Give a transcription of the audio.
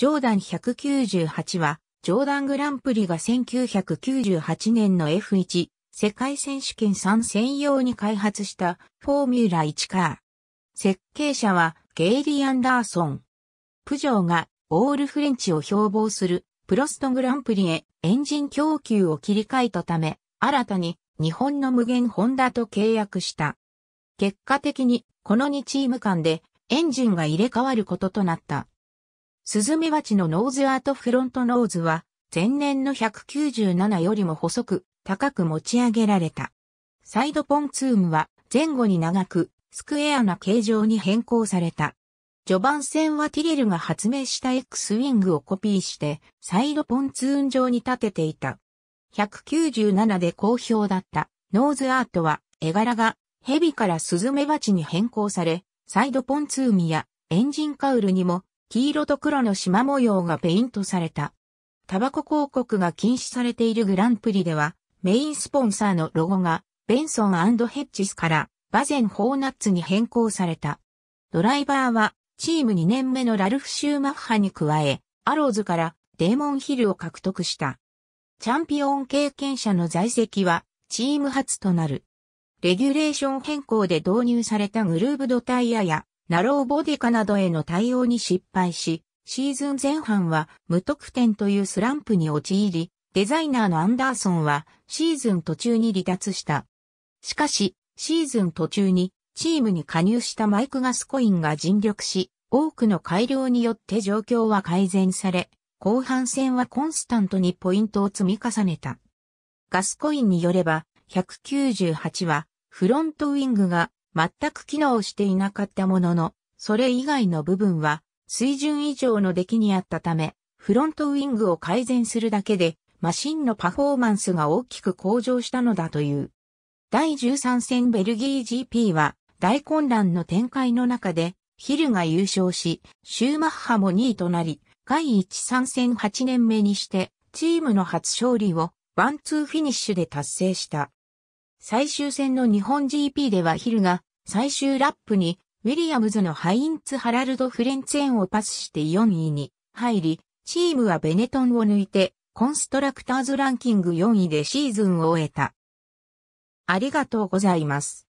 ジョーダン198は、ジョーダングランプリが1998年の F1 世界選手権3専用に開発したフォーミュラ1カー。設計者はゲイリー・アンダーソン。プジョーがオールフレンチを標榜するプロストグランプリへエンジン供給を切り替えたため、新たに日本の無限ホンダと契約した。結果的にこの2チーム間でエンジンが入れ替わることとなった。スズメバチのノーズアートフロントノーズは前年の197よりも細く高く持ち上げられた。サイドポンツームは前後に長くスクエアな形状に変更された。序盤戦はティレルが発明した X ウィングをコピーしてサイドポンツーン上に立てていた。197で好評だったノーズアートは絵柄がヘビからスズメバチに変更され、サイドポンツーミやエンジンカウルにも黄色と黒の縞模様がペイントされた。タバコ広告が禁止されているグランプリでは、メインスポンサーのロゴがベンソンヘッジスからバゼン・ホーナッツに変更された。ドライバーはチーム2年目のラルフ・シューマッハに加え、アローズからデーモン・ヒルを獲得した。チャンピオン経験者の在籍はチーム初となる。レギュレーション変更で導入されたグルーブドタイヤやナローボディカなどへの対応に失敗し、シーズン前半は無得点というスランプに陥り、デザイナーのアンダーソンはシーズン途中に離脱した。しかし、シーズン途中にチームに加入したマイク・ガスコインが尽力し、多くの改良によって状況は改善され、後半戦はコンスタントにポイントを積み重ねた。ガスコインによれば、198はフロントウィングが全く機能していなかったものの、それ以外の部分は水準以上の出来にあったため、フロントウィングを改善するだけで、マシンのパフォーマンスが大きく向上したのだという。第13戦ベルギー GP は大混乱の展開の中でヒルが優勝し、シューマッハも2位となり、第一参戦8年目にしてチームの初勝利をワンツーフィニッシュで達成した。最終戦の日本 GP ではヒルが最終ラップにウィリアムズのハインツ・ハラルド・フレンツェンをパスして4位に入り、チームはベネトンを抜いて、コンストラクターズランキング4位でシーズンを終えた。ありがとうございます。